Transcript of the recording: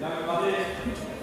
中まで